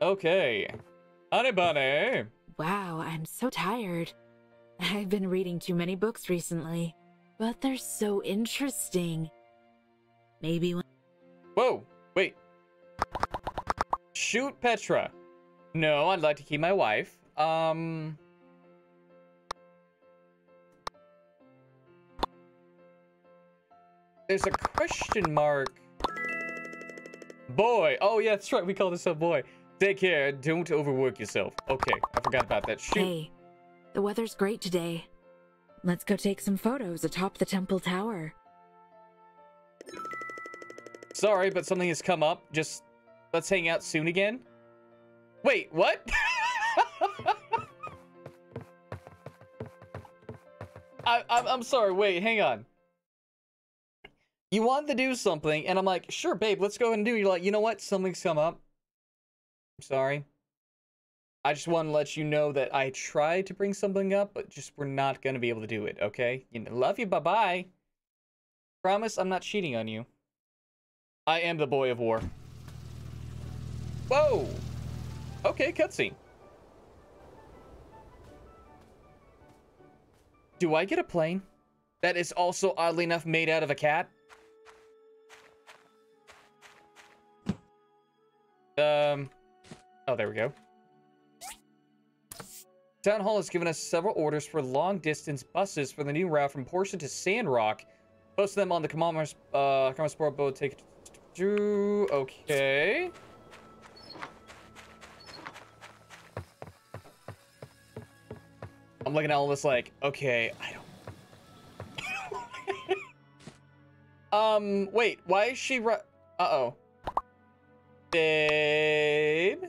Okay. Honey bunny. Wow, I'm so tired. I've been reading too many books recently, but they're so interesting. Maybe when Whoa, wait. Shoot Petra. No, I'd like to keep my wife. Um. There's a question mark. Boy. Oh, yeah, that's right. We call this a boy. Take care. Don't overwork yourself. Okay, I forgot about that. Shoot. Hey, the weather's great today. Let's go take some photos atop the temple tower. Sorry, but something has come up. Just let's hang out soon again. Wait, what? I, I'm, I'm sorry. Wait, hang on. You wanted to do something, and I'm like, sure, babe, let's go ahead and do. it. You're like, you know what? Something's come up. I'm sorry. I just want to let you know that I tried to bring something up, but just we're not gonna be able to do it. Okay? You know, love you. Bye bye. Promise, I'm not cheating on you. I am the boy of war. Whoa! Okay, cutscene. Do I get a plane? That is also oddly enough made out of a cat? Um, oh, there we go. Town Hall has given us several orders for long distance buses for the new route from Portia to Sandrock. Post them on the Commonwealth uh, Commonwealth Sport Boat. Take to okay. I'm looking at all this like, okay, I don't. um, wait, why is she? Ru- uh oh. Babe.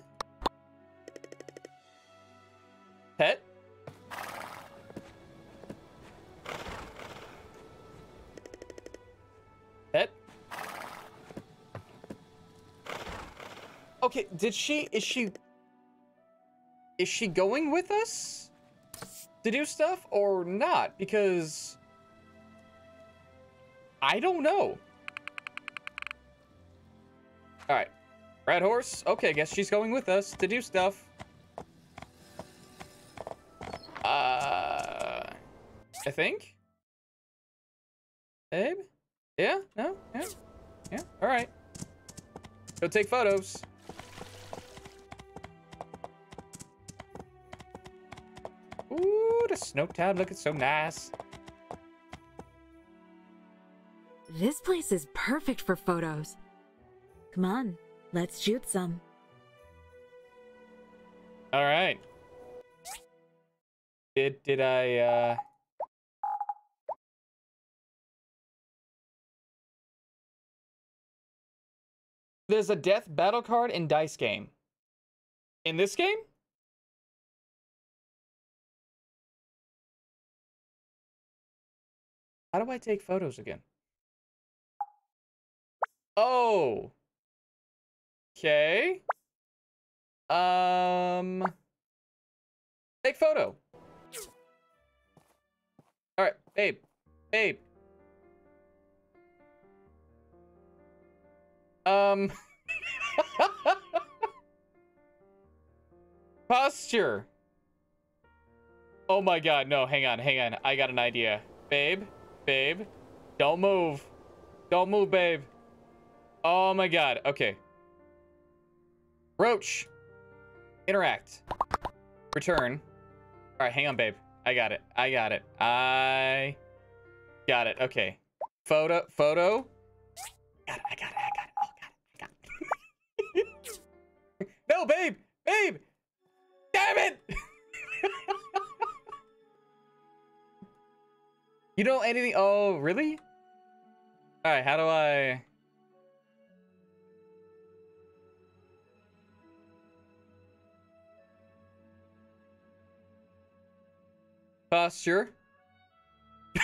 Okay, did she, is she, is she going with us to do stuff or not? Because I don't know. All right. Red horse. Okay, guess she's going with us to do stuff. Uh, I think. Babe? Yeah? No? Yeah? Yeah? All right. Go take photos. Ooh, the snow town looking so nice. This place is perfect for photos. Come on, let's shoot some. All right. Did did I uh There's a death battle card in dice game. In this game? How do I take photos again? Oh. Okay. Um Take photo. All right, babe. Babe. Um Posture. Oh my god, no, hang on, hang on. I got an idea. Babe, babe, don't move. Don't move, babe. Oh my god, okay. Roach. Interact. Return. All right, hang on, babe. I got it. I got it. I got it. Okay. Photo. Photo. Got it. I got it. I got it. Oh, got it. I got it. no, babe. Babe. Damn it. you don't know anything. Oh, really? All right. How do I? Posture.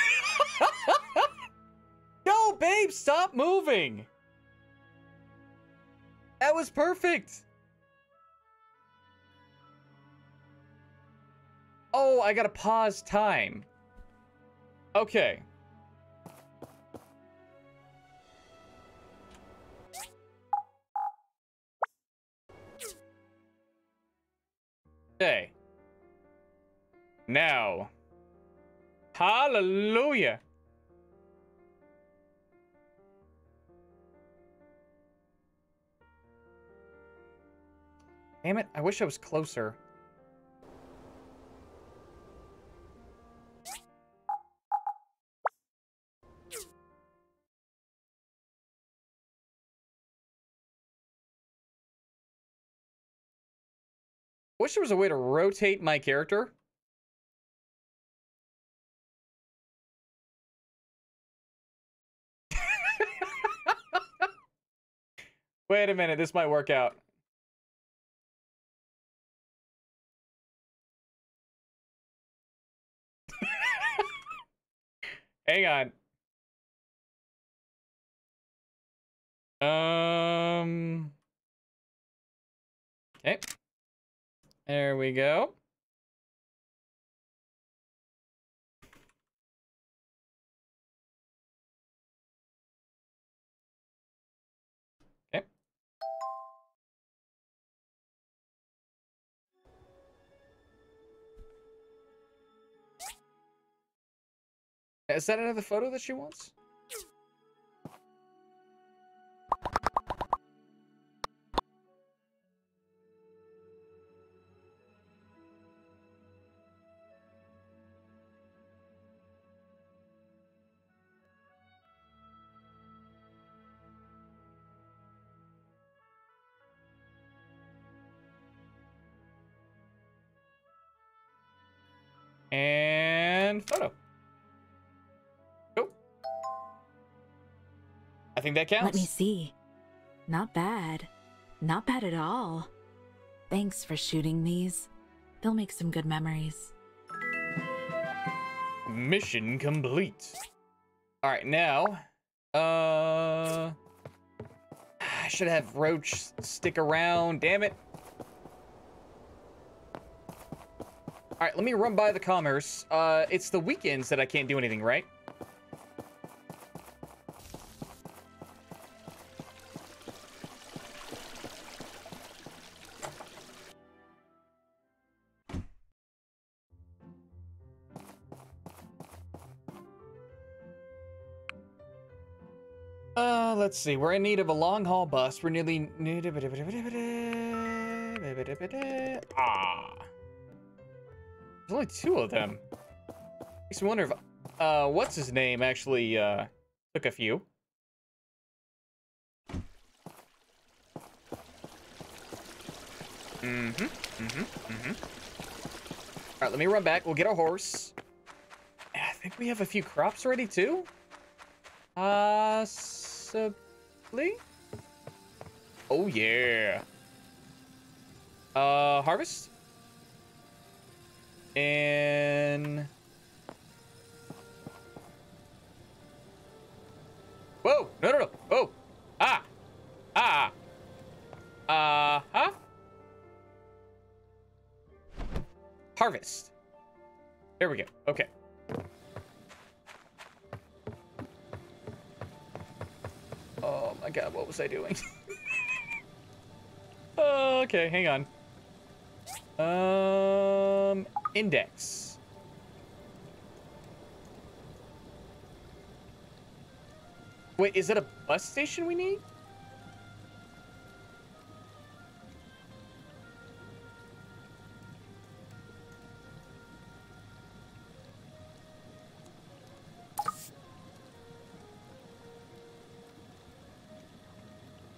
no, babe, stop moving. That was perfect. Oh, I gotta pause time. Okay. Okay. Now. Hallelujah. Damn it, I wish I was closer. Wish there was a way to rotate my character. Wait a minute, this might work out. Hang on. Um. Okay. There we go. Okay. Is that another photo that she wants? Photo. Go. I think that counts. Let me see. Not bad. Not bad at all. Thanks for shooting these. They'll make some good memories. Mission complete. All right, now, uh, I should have Roach stick around. Damn it. All right, let me run by the commerce. Uh, it's the weekends that I can't do anything, right? Uh, let's see. We're in need of a long haul bus. We're nearly. Ah. Only two of them. Makes me wonder if, uh, what's his name actually, uh, took a few. Mm-hmm, mm-hmm, mm-hmm. All right, let me run back. We'll get a horse. I think we have a few crops ready, too. Possibly? Oh, yeah. Uh, harvest? And... Whoa! No, no, no! Oh! Ah! Ah! Uh-huh. Harvest. There we go. Okay. Oh my god, what was I doing? okay, hang on. Um, index. Wait, is it a bus station we need?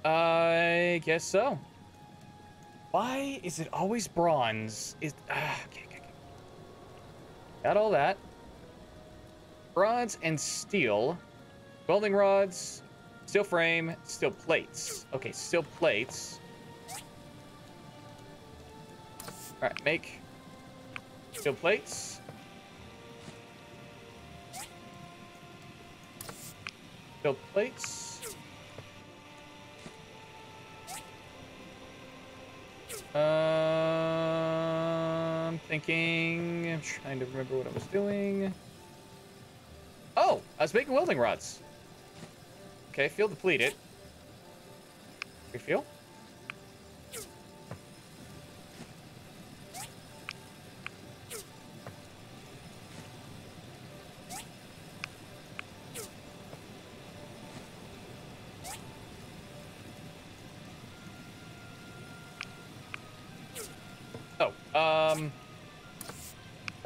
I guess so. Why is it always bronze? Is ah, okay. Got all that. Bronze and steel. Welding rods, steel frame, steel plates. Okay, steel plates. All right, make steel plates. Steel plates. Uh, I'm thinking. I'm trying to remember what I was doing. Oh, I was making welding rods. Okay, fuel depleted. Refuel.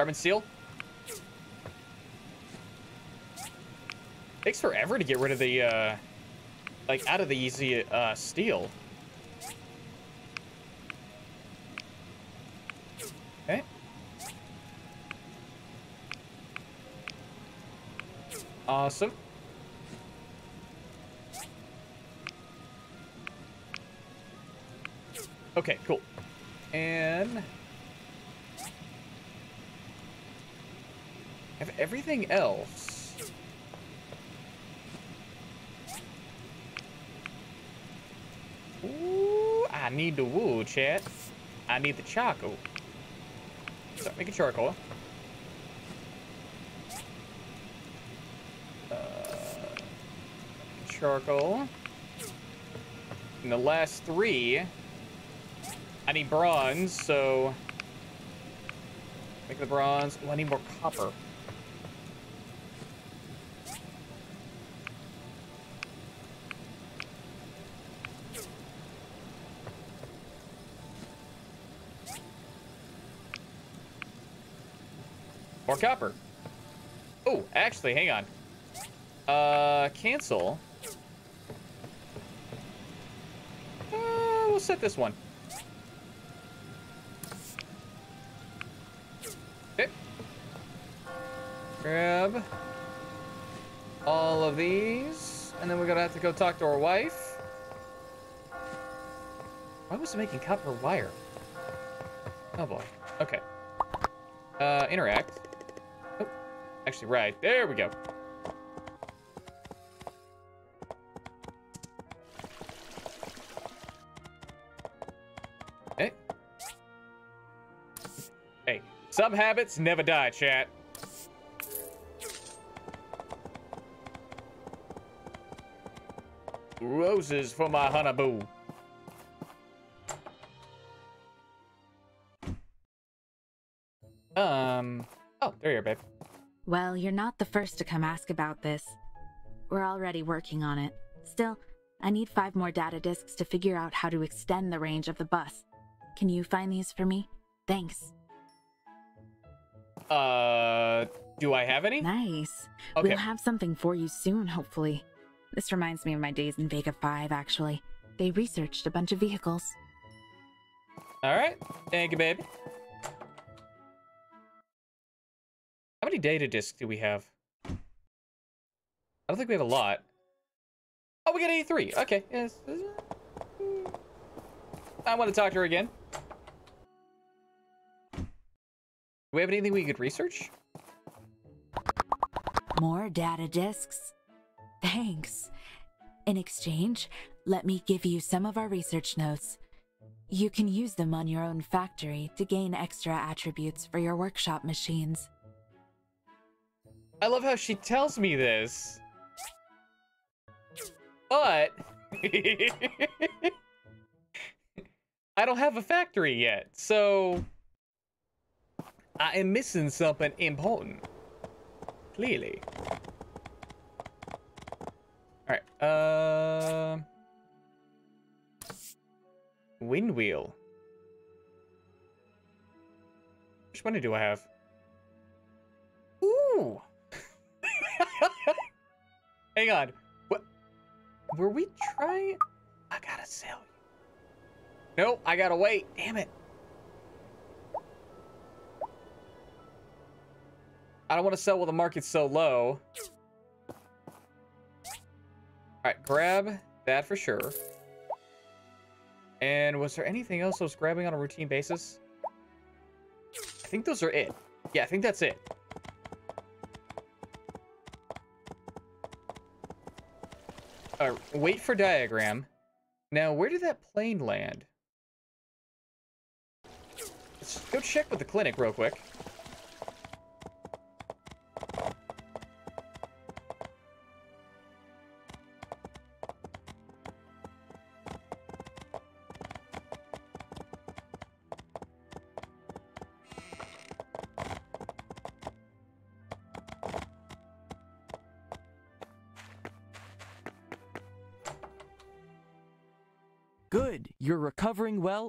Carbon steel. Takes forever to get rid of the, uh, like, out of the easy, uh, steel. Okay. Awesome. Okay, cool. And have everything else. Ooh, I need the wool, chat. I need the charcoal. Start making charcoal. Uh, charcoal. And the last three I need bronze, so... Make the bronze. Oh, I need more copper. Copper. Oh, actually, hang on. Uh, cancel. Uh, we'll set this one. Okay. Grab all of these, and then we're gonna have to go talk to our wife. Why was it making copper wire? Oh boy. Okay. Uh, interact. Actually, right. There we go. Hey. Hey, some habits never die, chat. Roses for my honeyboo. Um, Well, you're not the first to come ask about this. We're already working on it. Still, I need five more data disks to figure out how to extend the range of the bus. Can you find these for me? Thanks. Uh, do I have any? Nice. Okay. We'll have something for you soon, hopefully. This reminds me of my days in Vega 5, actually. They researched a bunch of vehicles. All right. Thank you, baby. How many data disks do we have? I don't think we have a lot. Oh, we got 83. Okay. Yes. I want to talk to her again. Do we have anything we could research? More data disks? Thanks. In exchange, let me give you some of our research notes. You can use them on your own factory to gain extra attributes for your workshop machines. I love how she tells me this. But I don't have a factory yet, so I am missing something important. Clearly. Alright, uh... Wind wheel. Which money do I have? Ooh! Hang on. What? Were we trying? I gotta sell you. Nope, I gotta wait. Damn it. I don't want to sell while the market's so low. Alright, grab that for sure. And was there anything else I was grabbing on a routine basis? I think those are it. Yeah, I think that's it. Uh, wait for diagram. Now, where did that plane land? Let's go check with the clinic real quick.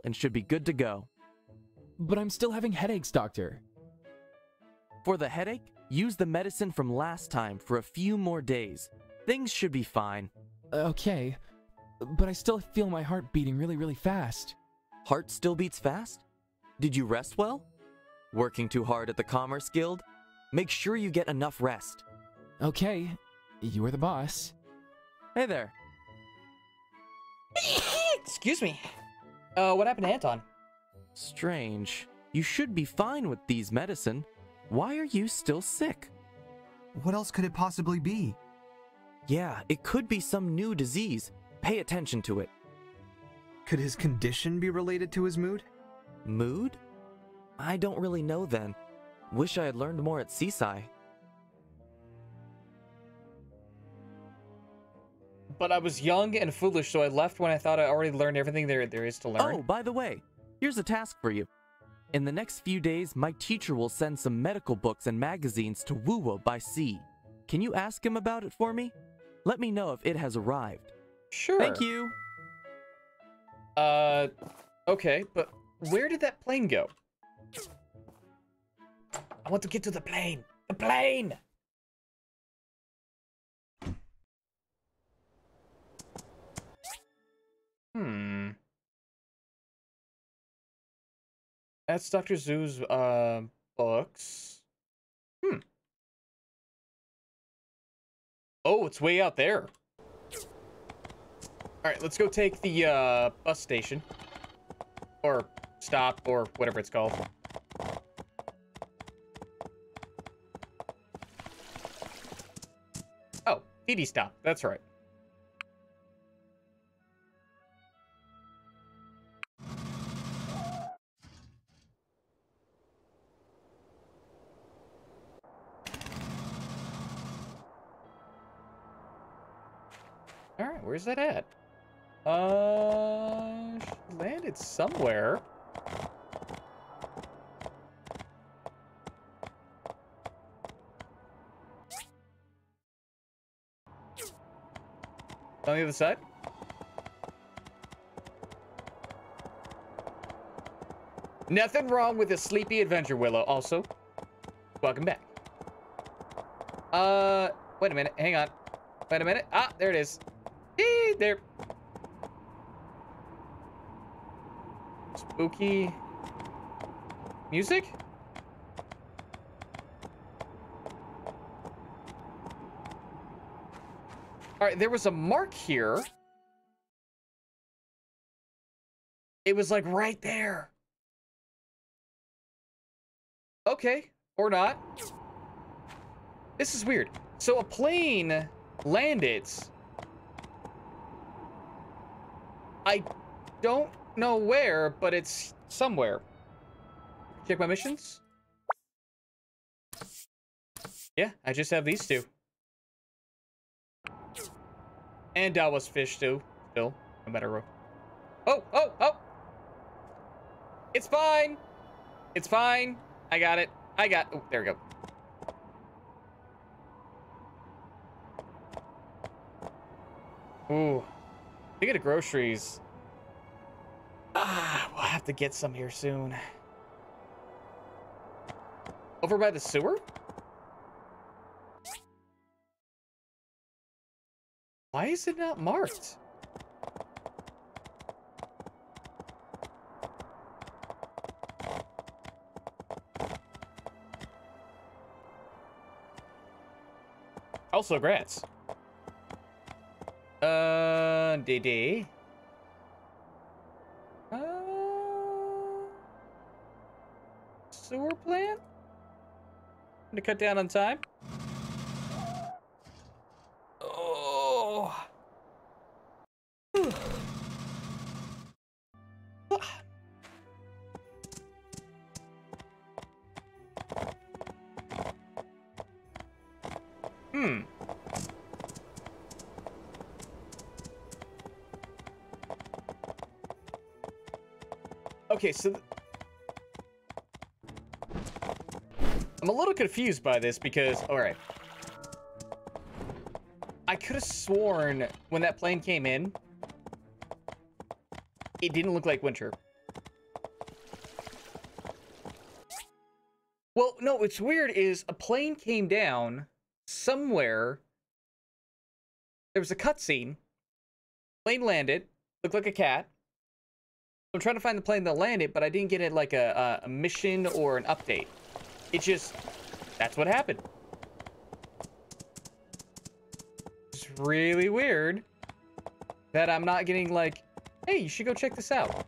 Well and should be good to go. but I'm still having headaches, Doctor. For the headache, use the medicine from last time for a few more days. Things should be fine. Okay, but I still feel my heart beating really, really fast. Heart still beats fast? Did you rest well? Working too hard at the Commerce Guild? Make sure you get enough rest. Okay, you are the boss. Hey there. Excuse me. Uh, what happened to Anton? Strange. You should be fine with these medicine. Why are you still sick? What else could it possibly be? Yeah, it could be some new disease. Pay attention to it. Could his condition be related to his mood? Mood? I don't really know then. Wish I had learned more at Seaside. But I was young and foolish, so I left when I thought I already learned everything there there is to learn. Oh, by the way, here's a task for you. In the next few days, my teacher will send some medical books and magazines to Wuwa by sea. Can you ask him about it for me? Let me know if it has arrived. sure. Thank you. Uh, okay, but where did that plane go? I want to get to the plane. The plane! Hmm. That's Dr. Xu's, uh, books. Hmm. Oh, it's way out there. All right, let's go take the uh, bus station. Or stop, or whatever it's called. Oh, TD stop. That's right. Where's that at? Uh, landed somewhere. On the other side? Nothing wrong with a sleepy adventure, Willow. Also, welcome back. Uh, wait a minute. Hang on. Wait a minute. Ah, there it is. There. Spooky music? All right, there was a mark here. It was like right there. Okay, or not. This is weird. So a plane landed. I don't know where, but it's somewhere. Check my missions. Yeah, I just have these two. And Dawa's fish too. Still, no matter. Oh, oh, oh! It's fine! It's fine. I got it. I got... Oh, there we go. Ooh. Thinking of groceries. Ah, we'll have to get some here soon. Over by the sewer? Why is it not marked? Also, grats. Uh, DD. Uh, sewer plant? To cut down on time? Okay, so... I'm a little confused by this because... Alright. I could have sworn when that plane came in, it didn't look like winter. Well, no, what's weird is a plane came down somewhere. There was a cutscene. Plane landed, looked like a cat. I'm trying to find the plane that landed, but I didn't get it like a, a, mission or an update. It just, that's what happened. It's really weird that I'm not getting like, hey, you should go check this out.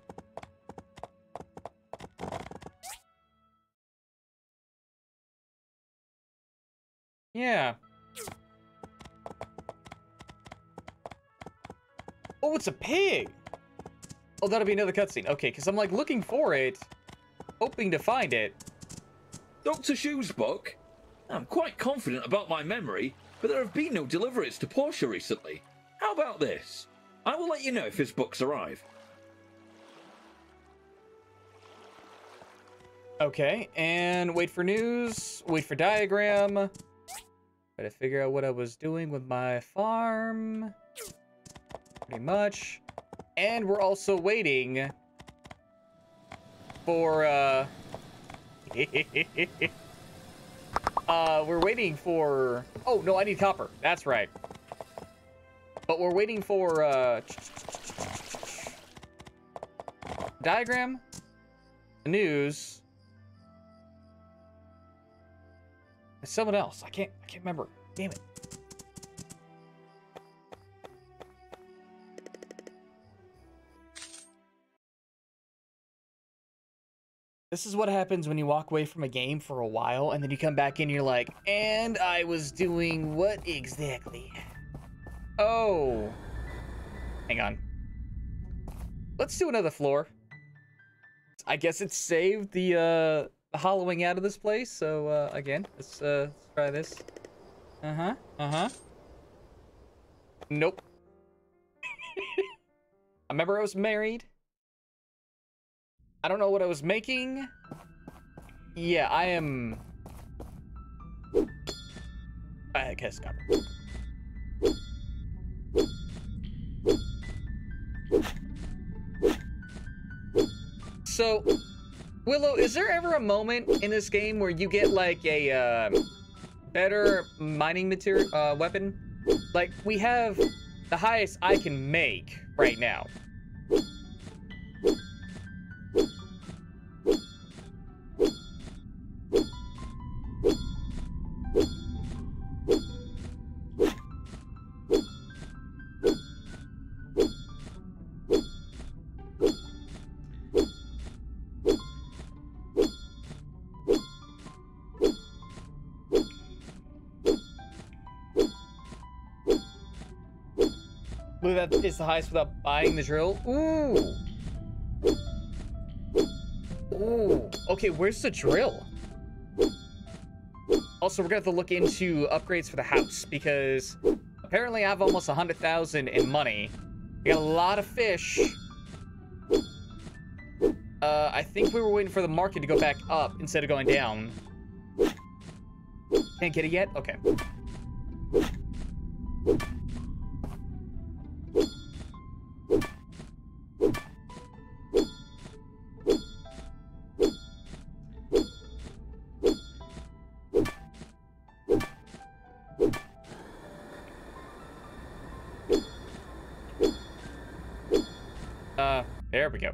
Yeah. Oh, it's a pig! Oh, that'll be another cutscene. Okay, because I'm like looking for it, hoping to find it. Dr. Xu's book? I'm quite confident about my memory, but there have been no deliveries to Portia recently. How about this? I will let you know if his books arrive. Okay, and wait for news, wait for diagram. Try to figure out what I was doing with my farm. Pretty much. And we're also waiting for, uh... uh, we're waiting for... Oh, no, I need copper. That's right. But we're waiting for, uh... Diagram? News. Someone else. I can't, I can't remember. Damn it. This is what happens when you walk away from a game for a while and then you come back in you're like, and I was doing what exactly? Oh. Hang on. Let's do another floor. I guess it saved the uh hollowing out of this place, so uh again, let's uh let's try this. Uh-huh. Uh-huh. Nope. I remember I was married. I don't know what I was making. Yeah, I am... I guess copper. So, Willow, is there ever a moment in this game where you get like a uh, better mining material uh, weapon? Like we have the highest I can make right now. The highest without buying the drill. Ooh. Ooh. Okay, where's the drill? Also, we're gonna have to look into upgrades for the house because apparently I have almost a hundred thousand in money. We got a lot of fish. Uh, I think we were waiting for the market to go back up instead of going down. Can't get it yet? Okay. We go.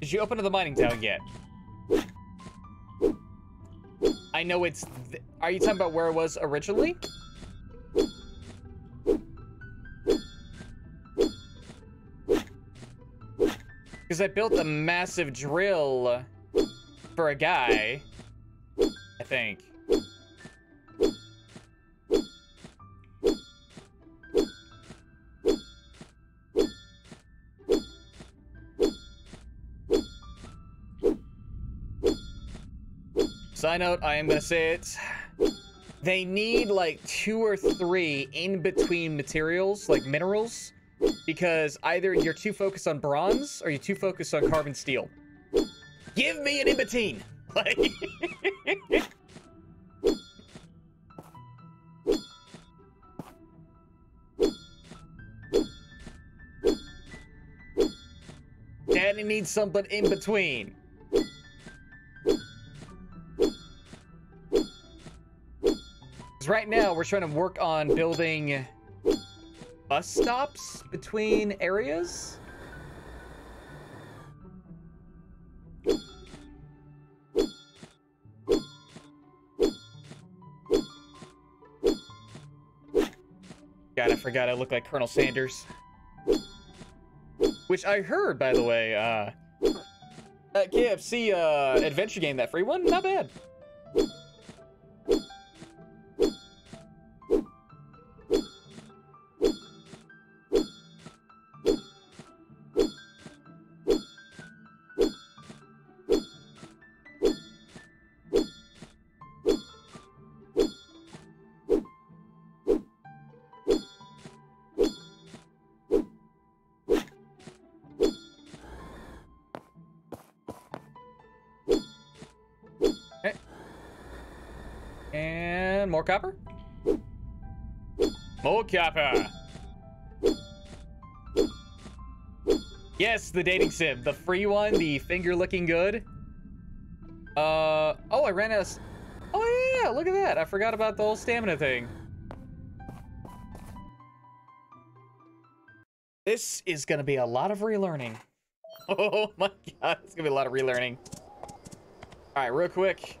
Did you open to the mining town yet? I know it's... Are you talking about where it was originally? Because I built a massive drill for a guy, I think. Side note, I am to say it. They need like two or three in between materials, like minerals, because either you're too focused on bronze or you're too focused on carbon steel. Give me an in between. Like, Daddy needs something in between. right now we're trying to work on building bus stops between areas. God, I forgot I look like Colonel Sanders. Which I heard, by the way, uh, that KFC uh, adventure game, that free one, not bad. And more copper? More copper! Yes, the dating sim. The free one, the finger looking good. Uh, oh, I ran out of... Oh, yeah, look at that. I forgot about the whole stamina thing. This is gonna be a lot of relearning. Oh my god, it's gonna be a lot of relearning. Alright, real quick.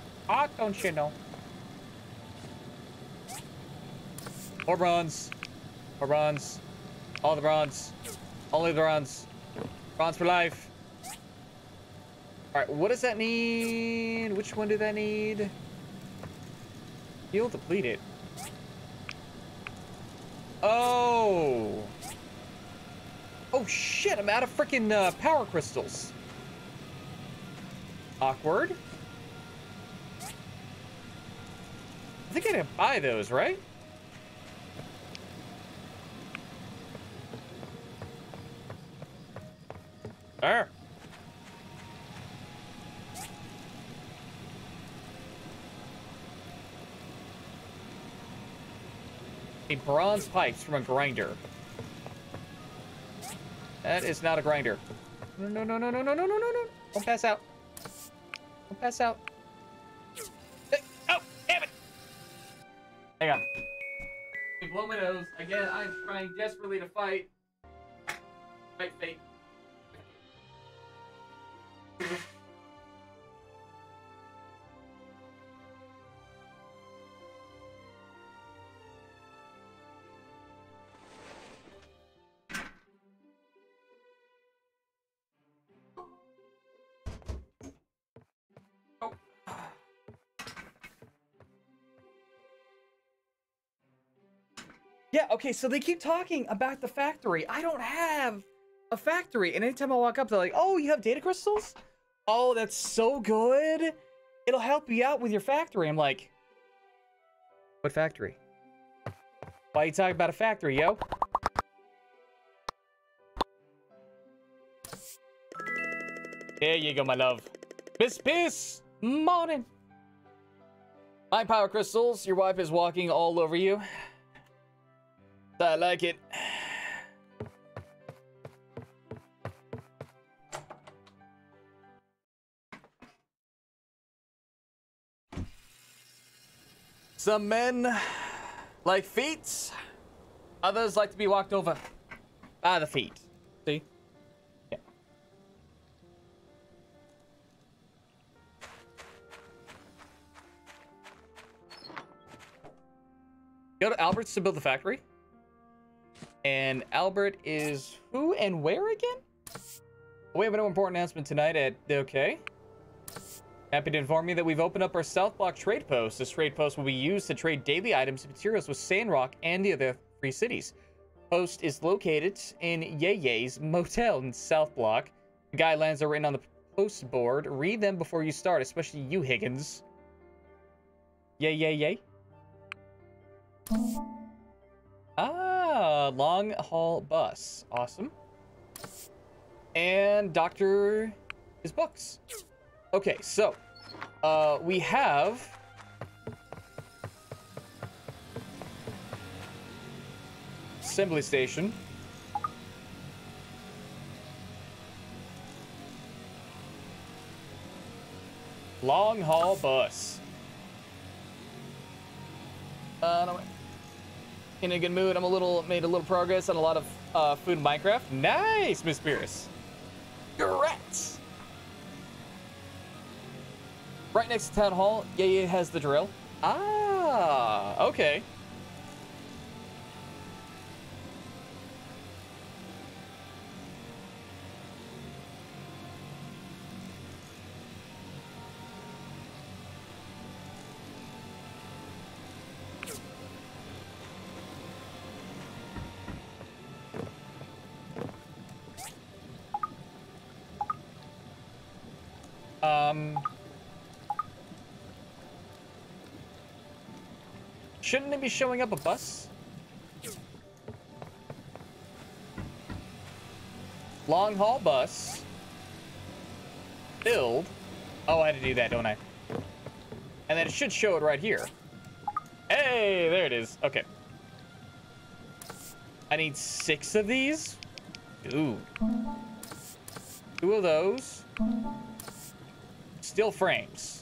I don't you know. More bronze. More bronze. All the bronze. Only the bronze. Bronze for life. Alright, what does that need? Which one do that need? Heal depleted. Oh. Oh shit, I'm out of freaking uh, power crystals. Awkward. I think I didn't buy those, right? There. A bronze pipes from a grinder. That is not a grinder. No, no, no, no, no, no, no, no, no. Don't pass out. Don't pass out. Hang on. Blow my nose. Again, I'm trying desperately to fight. Fight fate. Okay, so they keep talking about the factory. I don't have a factory. And anytime I walk up, they're like, oh, you have data crystals? Oh, that's so good. It'll help you out with your factory. I'm like, what factory? Why you talking about a factory, yo? There you go, my love. Miss Piss! Morning! My power crystals, your wife is walking all over you. I like it. Some men like feet. Others like to be walked over by the feet. See? Yeah. Go to Albert's to build the factory. And Albert is who and where again? Oh, we have an important announcement tonight at okay. Happy to inform you that we've opened up our South Block trade post. This trade post will be used to trade daily items and materials with Sandrock and the other three cities. Post is located in Yay Yay's motel in South Block. The guidelines are written on the post board. Read them before you start, especially you, Higgins. Yay, yay, yay. Long haul bus. Awesome. And Doctor his books. Okay, so uh, we have assembly station. Long haul bus. Uh, no, in a good mood. I'm a little made a little progress on a lot of uh, food in Minecraft. Nice, Miss Pierce. Congrats. Right next to town hall, yeah, yeah, has the drill. Ah, okay. Shouldn't it be showing up a bus? Long haul bus. Build. Oh, I had to do that, don't I? And then it should show it right here. Hey, there it is. Okay. I need six of these. Ooh. Two of those. Steel frames.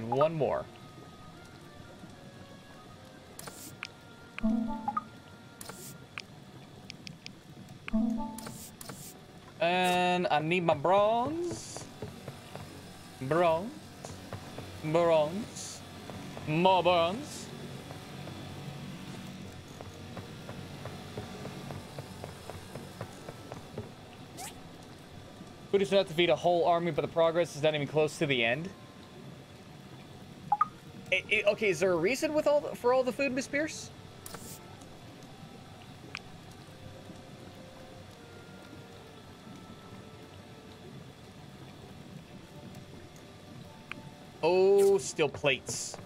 One more. And I need my bronze. Bronze. Bronze. More bronze. We just have to defeat a whole army, but the progress is not even close to the end. I- I- okay, is there a reason with all the, for all the food, Miss Pierce? Oh, still plates.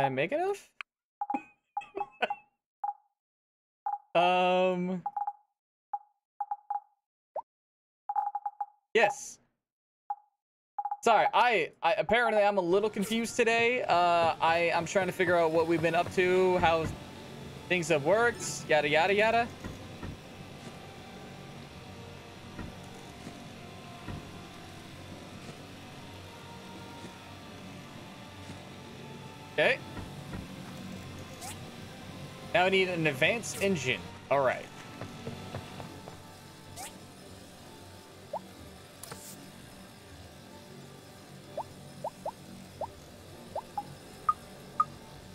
I make enough? um, yes. Sorry, I, I apparently I'm a little confused today. Uh, I I'm trying to figure out what we've been up to, how things have worked, yada yada yada. Okay. Now we need an advanced engine. All right.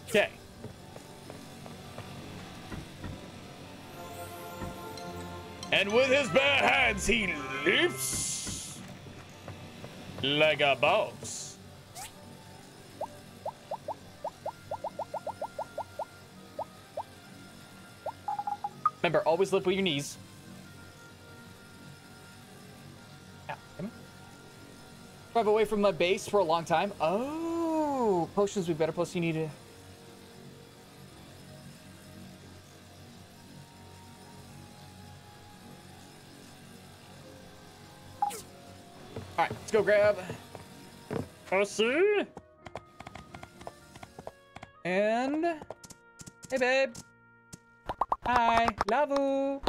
Okay. And with his bare hands, he lifts like a boss. Remember, always lift with your knees. Come Drive away from my base for a long time. Oh, potions we better plus you need to... Alright, let's go grab Pussy. And hey babe. Hi, love you. All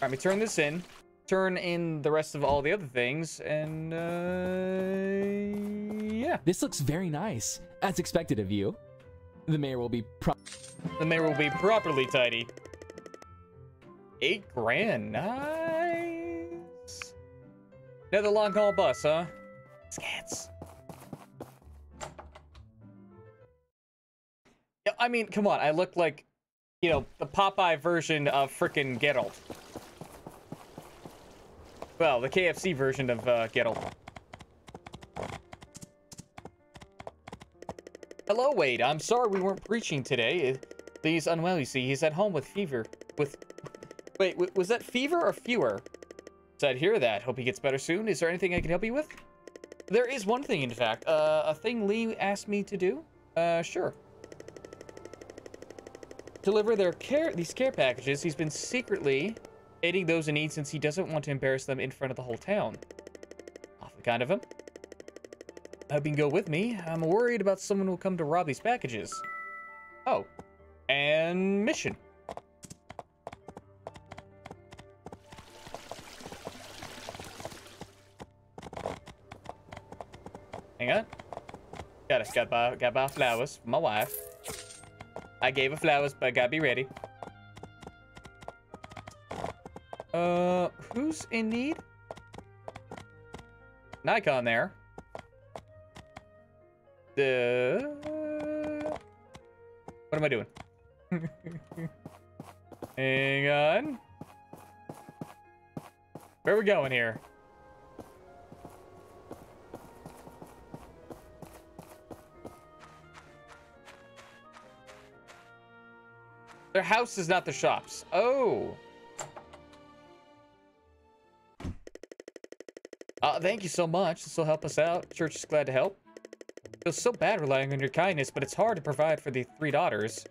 right, me turn this in. Turn in the rest of all the other things, and uh, yeah. This looks very nice, as expected of you. The mayor will be pro- Then they will be properly tidy. Eight grand, nice. Another long haul bus, huh? Scats. I mean, come on. I look like, you know, the Popeye version of frickin' Geralt. Well, the KFC version of uh, Geralt. Hello, Wade. I'm sorry we weren't preaching today. He's unwell, you see. He's at home with fever. With. Wait, was that fever or fewer? Said hear that. Hope he gets better soon. Is there anything I can help you with? There is one thing, in fact. Uh, a thing Lee asked me to do. Uh, sure. Deliver their care these care packages. He's been secretly aiding those in need since he doesn't want to embarrass them in front of the whole town. Awfully kind of him. Hope you can go with me. I'm worried about someone who will come to rob these packages. Oh. And mission. Hang on. Gotta got buy gotta buy flowers for my wife. I gave her flowers, but I gotta be ready. Uh, who's in need? Nikon there. The what am I doing? Hang on. Where are we going here? Their house is not the shops. Oh. Uh, thank you so much. This will help us out. Church is glad to help. Feels so bad relying on your kindness, but it's hard to provide for the three daughters.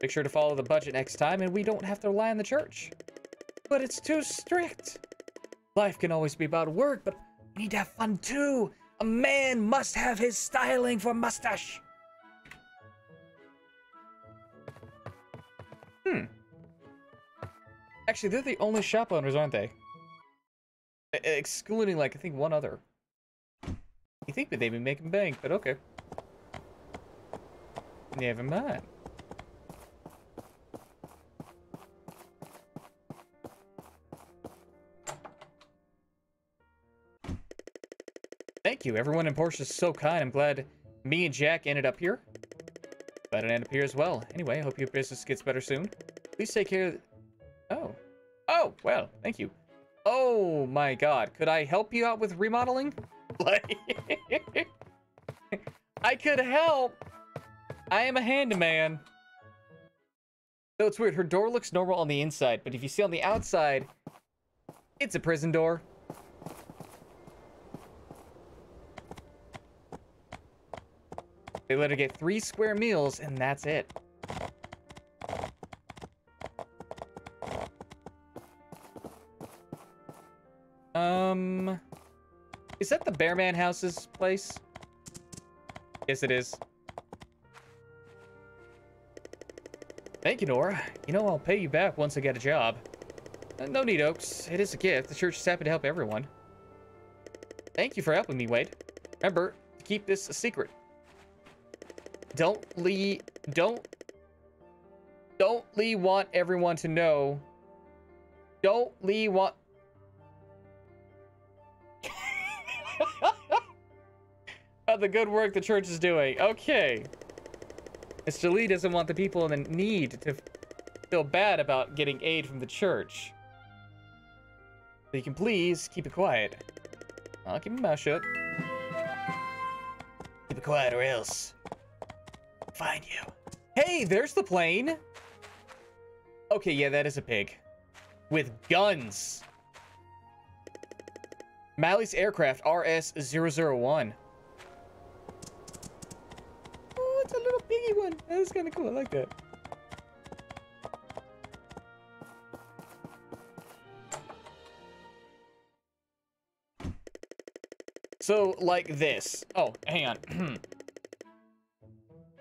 Make sure to follow the budget next time, and we don't have to rely on the church. But it's too strict. Life can always be about work, but we need to have fun too. A man must have his styling for mustache. Actually, they're the only shop owners, aren't they? Excluding, like, I think one other. You think that they'd be making bank, but okay. Never mind. Thank you. Everyone in Portia is so kind. I'm glad me and Jack ended up here. Glad I ended up here as well. Anyway, I hope your business gets better soon. Please take care well, thank you. Oh my god. Could I help you out with remodeling? I could help. I am a handyman. So it's weird. Her door looks normal on the inside, but if you see on the outside, it's a prison door. They let her get three square meals, and that's it. Um, is that the Bearman House's place? Yes, it is. Thank you, Nora. You know, I'll pay you back once I get a job. Uh, no need, Oaks. It is a gift. The church is happy to help everyone. Thank you for helping me, Wade. Remember to keep this a secret. Don't Lee, don't, don't Lee want everyone to know. Don't Lee want. About the good work the church is doing. Okay. Mr. Lee doesn't want the people in the need to feel bad about getting aid from the church. So you can please keep it quiet. I'll keep my mouth shut. Keep it quiet or else. Find you. Hey, there's the plane. Okay, yeah, that is a pig. with guns. Malley's aircraft RS-001. One. That's kind of cool. I like that. So, like this. Oh, hang on.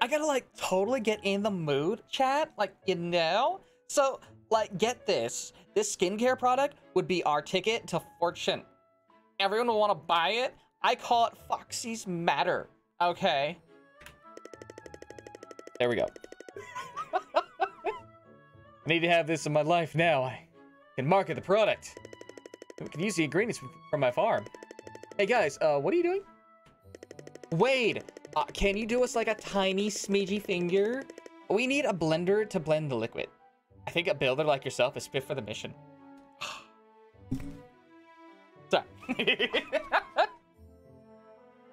I gotta, like, totally get in the mood, chat. Like, you know? So, like, get this. This skincare product would be our ticket to fortune. Everyone will want to buy it. I call it Foxy's Matter. Okay. There we go. I need to have this in my life now. I can market the product. I can use the ingredients from my farm. Hey guys, uh, what are you doing? Wade, uh, can you do us like a tiny smidgy finger? We need a blender to blend the liquid. I think a builder like yourself is fit for the mission. Sorry.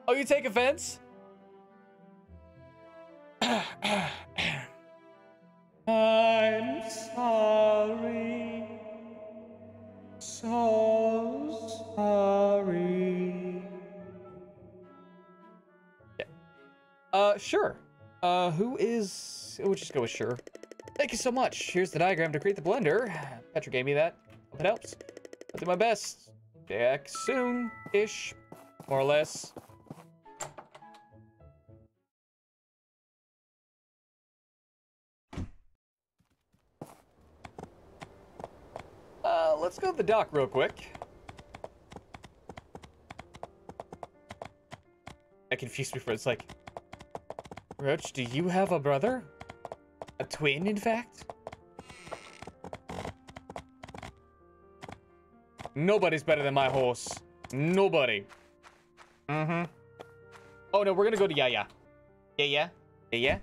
oh, you take offense? I'm sorry. So sorry. Yeah. Uh, sure. Uh, who is... We'll just go with sure. Thank you so much. Here's the diagram to create the blender. Petra gave me that. Hope it helps. I'll do my best. Back soon-ish. More or less. Let's go to the dock real quick. I confused before. It's like, Roach, do you have a brother? A twin, in fact? Nobody's better than my horse. Nobody. Mm-hmm. Oh, no, we're gonna go to Yaya. Yeah, yeah. Yeah, yeah.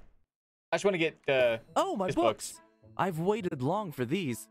I just want to get, uh... Oh, my books. books. I've waited long for these.